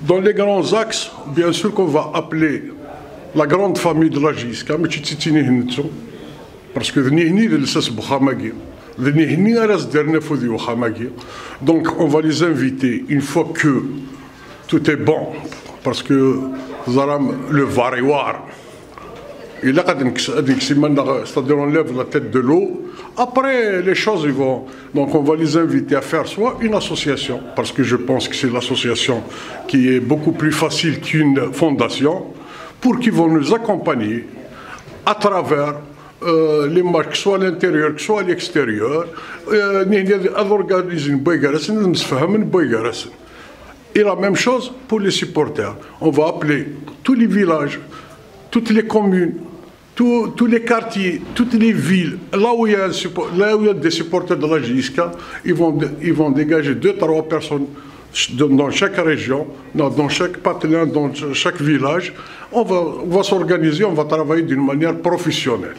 Dans les grands axes, bien sûr qu'on va appeler la grande famille de la JISCA, parce que donc on va les inviter une fois que tout est bon, parce que le variwar, c'est-à-dire on lève la tête de l'eau. Après, les choses vont. Donc, on va les inviter à faire soit une association, parce que je pense que c'est l'association qui est beaucoup plus facile qu'une fondation, pour qu'ils vont nous accompagner à travers euh, les matchs, soit à l'intérieur, soit à l'extérieur. Euh, Et la même chose pour les supporters. On va appeler tous les villages, toutes les communes, tous, les quartiers, toutes les villes, là où il y a, des supporters de la JISCA, ils vont, dégager deux, trois personnes dans chaque région, dans chaque patelin, dans chaque village. On va s'organiser, on va travailler d'une manière professionnelle.